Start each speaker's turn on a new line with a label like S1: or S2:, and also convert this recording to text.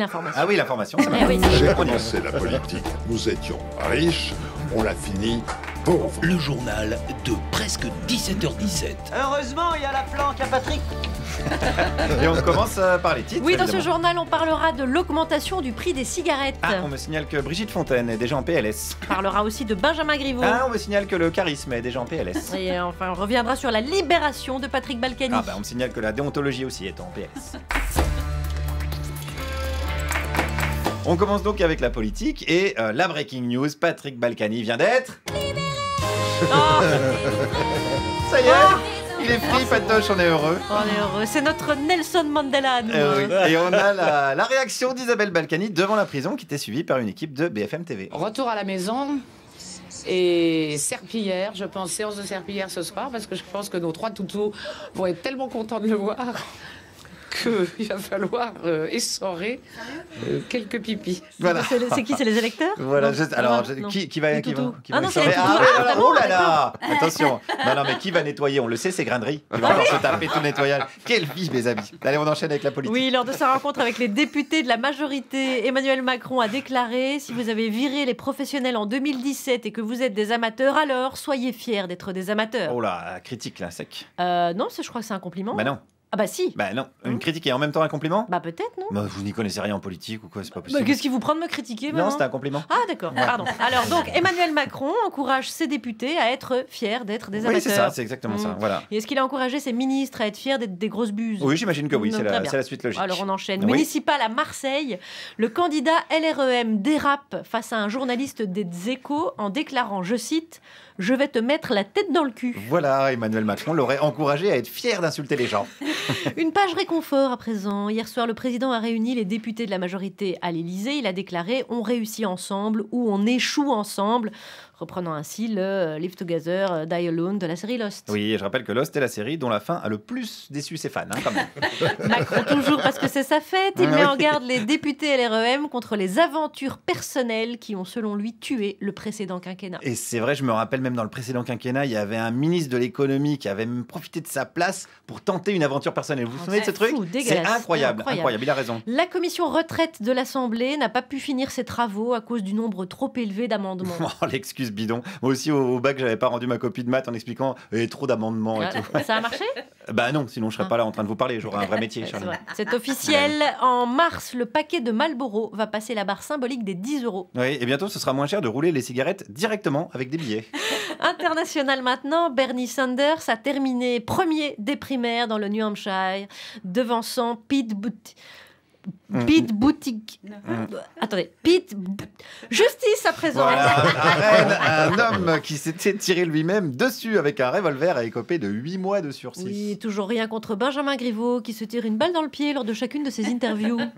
S1: L'information.
S2: Ah oui, l'information. ça
S1: Eh oui.
S2: va.
S3: J'ai commencé la politique. Nous étions riches, on l'a fini pauvre.
S4: Le journal de presque 17h17.
S5: Heureusement, il y a la planque à Patrick.
S2: Et on commence par les titres.
S1: Oui, dans ce journal, on parlera de l'augmentation du prix des cigarettes.
S2: Ah, on me signale que Brigitte Fontaine est déjà en PLS.
S1: On parlera aussi de Benjamin Griveaux.
S2: Ah, on me signale que le charisme est déjà en PLS.
S1: Et euh, enfin, on reviendra sur la libération de Patrick Balkany.
S2: Ah bah on me signale que la déontologie aussi est en PS. On commence donc avec la politique et euh, la breaking news, Patrick Balkany vient d'être...
S1: Oh,
S2: Ça y est Il est free, Patoche, on est heureux.
S1: on est heureux. C'est notre Nelson Mandela, nous.
S2: Euh, oui. Et on a la, la réaction d'Isabelle Balkany devant la prison qui était suivie par une équipe de BFM TV.
S6: Retour à la maison et serpillière, je pense séance de serpillière ce soir parce que je pense que nos trois toutous vont être tellement contents de le voir qu'il va falloir euh, essorer euh, quelques pipis.
S2: Voilà.
S1: C'est qui C'est les électeurs?
S2: Voilà,
S1: Non.
S2: je- alors
S1: Non, non.
S2: qui, qui va qui va, qui
S1: Ah
S2: va
S1: non, c'est les
S2: Ah,
S1: Ah,
S2: oh là là Attention Non, non, mais qui va nettoyer? On le sait, c'est Grainerie. Il va falloir se taper tout le nettoyage. Quelle fiche, mes amis Allez, on enchaîne avec la politique.
S1: Oui, lors de sa rencontre avec les députés de la majorité, Emmanuel Macron a déclaré Si vous avez viré les professionnels en 2017 et que vous êtes des amateurs, alors soyez fiers d'être des amateurs.
S2: Oh là, critique là, sec.
S1: Euh, non, je crois que c'est un compliment.
S2: Bah non,
S1: Ah bah si.
S2: bah non. Une
S1: Hein
S2: critique et en même temps un compliment?
S1: Bah peut-être, non?
S2: Bah, Vous n'y connaissez rien en politique ou quoi C'est pas
S1: Bah,
S2: possible.
S1: Qu'est-ce qui vous prend de me critiquer
S2: non, c'était un compliment.
S1: Ah d'accord, pardon. Alors donc Emmanuel Macron encourage ses députés à être fiers d'être des
S2: Oui, c'est ça,
S1: amateurs.
S2: c'est exactement
S1: Mm.
S2: ça. Voilà.
S1: Et est-ce qu'il a encouragé ses ministres à être fiers d'être des grosses buses?
S2: Oui, j'imagine que oui,
S1: Non,
S2: c'est la, suite logique.
S1: Alors on enchaîne.
S2: Oui.
S1: Municipal à Marseille, le candidat LREM dérape face à un journaliste des Échos en déclarant, je cite, Je vais te mettre la tête dans le cul.
S2: Voilà, Emmanuel Macron l'aurait encouragé à être fier d'insulter les gens.
S1: Une page réconfort à présent. Hier soir, le président a réuni les députés de la majorité à l'Élysée. Il a déclaré On réussit ensemble ou on échoue ensemble, reprenant ainsi le Live Together, Die Alone de la série Lost.
S2: Oui, et je rappelle que Lost est la série dont la fin a le plus déçu ses fans, hein, quand même.
S1: Macron toujours parce que c'est sa fête. Il
S2: Ah
S1: met
S2: oui.
S1: en garde les députés LREM contre les aventures personnelles qui ont, selon lui, tué le précédent quinquennat.
S2: Et c'est vrai, je me rappelle même dans le précédent quinquennat, il y avait un ministre de l'économie qui avait même profité de sa place pour tenter une aventure personnelle. Vous vous
S1: Oh,
S2: souvenez de ce truc C'est incroyable,
S1: Incroyable.
S2: incroyable, il a raison.
S1: La commission retraite de l'Assemblée n'a pas pu finir ses travaux à cause du nombre trop élevé d'amendements.
S2: Oh, l'excuse bidon. Moi aussi, au, au bac, j'avais pas rendu ma copie de maths en expliquant eh, trop d'amendements et tout.
S1: Ah, Ça a marché
S2: Bah non, sinon je serais
S1: Ah.
S2: pas là en train de vous parler, j'aurais un vrai métier.
S1: C'est officiel. En mars, le paquet de Marlboro va passer la barre symbolique des 10 euros.
S2: Oui, et bientôt ce sera moins cher de rouler les cigarettes directement avec des billets.
S1: International maintenant, Bernie Sanders a terminé premier des primaires dans le New Hampshire, devançant Pete Buttigieg.
S2: Mm.
S1: Pete Buttigieg. Attendez, Pete. Justice à présent.
S2: Voilà, à Rennes, un homme qui s'était tiré lui-même dessus avec un revolver a écopé de 8 mois de sursis.
S1: Oui, toujours rien contre Benjamin Griveaux qui se tire une balle dans le pied lors de chacune de ses interviews.